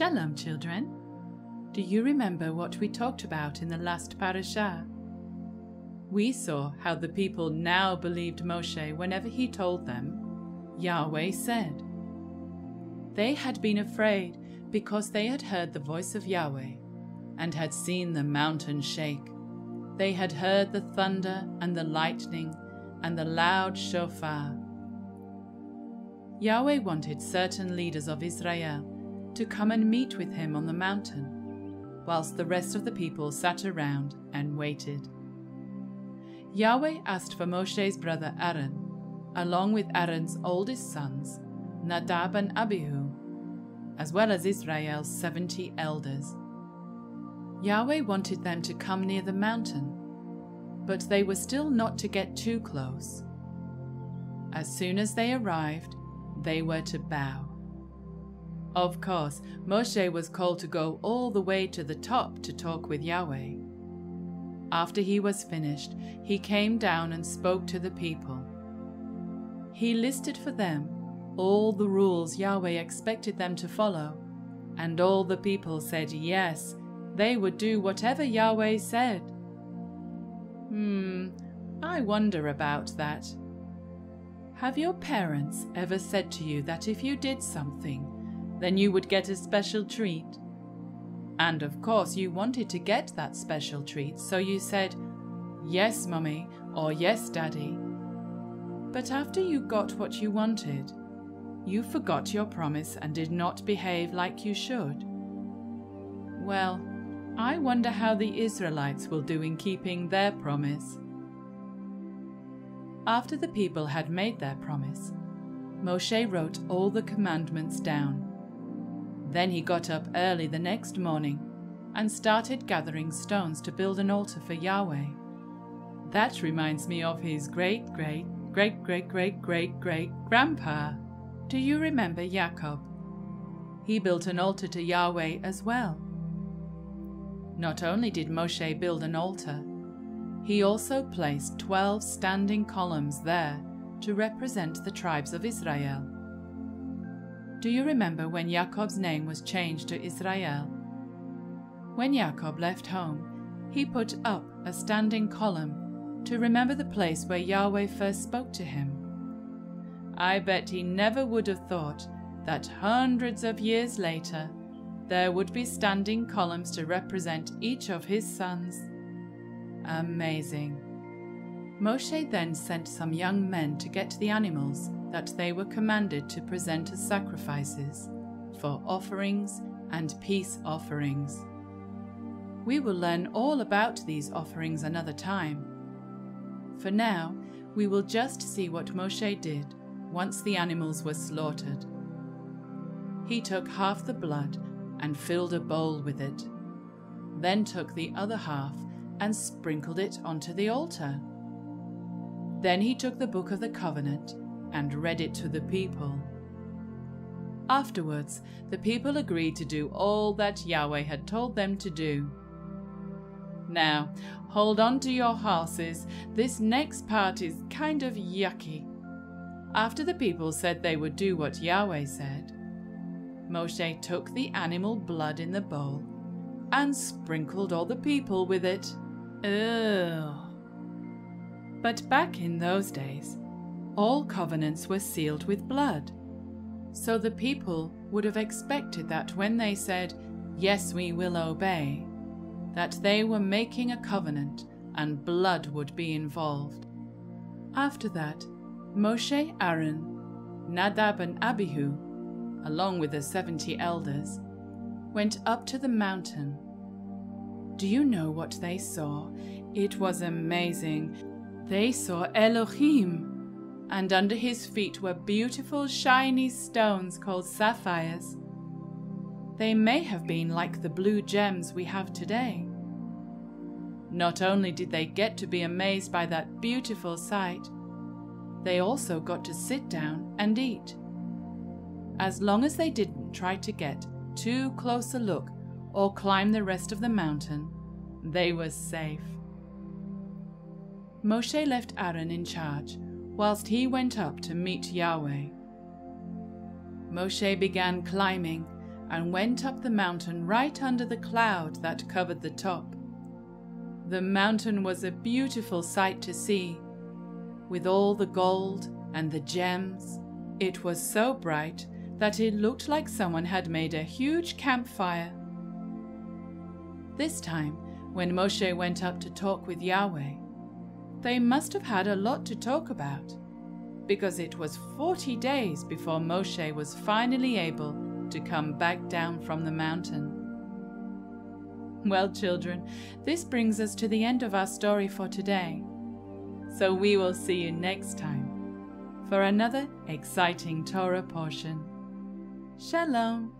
Shalom, children. Do you remember what we talked about in the last parashah? We saw how the people now believed Moshe whenever he told them, Yahweh said. They had been afraid because they had heard the voice of Yahweh and had seen the mountain shake. They had heard the thunder and the lightning and the loud shofar. Yahweh wanted certain leaders of Israel to come and meet with him on the mountain, whilst the rest of the people sat around and waited. Yahweh asked for Moshe's brother Aaron, along with Aaron's oldest sons, Nadab and Abihu, as well as Israel's seventy elders. Yahweh wanted them to come near the mountain, but they were still not to get too close. As soon as they arrived, they were to bow. Of course, Moshe was called to go all the way to the top to talk with Yahweh. After he was finished, he came down and spoke to the people. He listed for them all the rules Yahweh expected them to follow, and all the people said yes, they would do whatever Yahweh said. Hmm, I wonder about that. Have your parents ever said to you that if you did something, then you would get a special treat? And of course, you wanted to get that special treat, so you said, Yes, Mummy, or Yes, Daddy. But after you got what you wanted, you forgot your promise and did not behave like you should. Well, I wonder how the Israelites will do in keeping their promise. After the people had made their promise, Moshe wrote all the commandments down. Then he got up early the next morning and started gathering stones to build an altar for Yahweh. That reminds me of his great great great great great great great grandpa. Do you remember Jacob? He built an altar to Yahweh as well. Not only did Moshe build an altar, he also placed 12 standing columns there to represent the tribes of Israel. Do you remember when Jacob's name was changed to Israel? When Jacob left home, he put up a standing column to remember the place where Yahweh first spoke to him. I bet he never would have thought that hundreds of years later there would be standing columns to represent each of his sons. Amazing. Moshe then sent some young men to get the animals that they were commanded to present as sacrifices for offerings and peace offerings. We will learn all about these offerings another time. For now, we will just see what Moshe did once the animals were slaughtered. He took half the blood and filled a bowl with it, then took the other half and sprinkled it onto the altar. Then he took the book of the covenant and read it to the people. Afterwards, the people agreed to do all that Yahweh had told them to do. Now, hold on to your horses. This next part is kind of yucky. After the people said they would do what Yahweh said, Moshe took the animal blood in the bowl and sprinkled all the people with it. Ugh. But back in those days, all covenants were sealed with blood. So the people would have expected that when they said, Yes, we will obey, that they were making a covenant and blood would be involved. After that, Moshe, Aaron, Nadab, and Abihu, along with the seventy elders, went up to the mountain. Do you know what they saw? It was amazing. They saw Elohim, and under his feet were beautiful shiny stones called sapphires. They may have been like the blue gems we have today. Not only did they get to be amazed by that beautiful sight, they also got to sit down and eat. As long as they didn't try to get too close a look or climb the rest of the mountain, they were safe. Moshe left Aaron in charge whilst he went up to meet Yahweh. Moshe began climbing, and went up the mountain right under the cloud that covered the top. The mountain was a beautiful sight to see, with all the gold and the gems. It was so bright that it looked like someone had made a huge campfire. This time, when Moshe went up to talk with Yahweh, they must have had a lot to talk about, because it was 40 days before Moshe was finally able to come back down from the mountain. Well, children, this brings us to the end of our story for today. So we will see you next time for another exciting Torah portion. Shalom.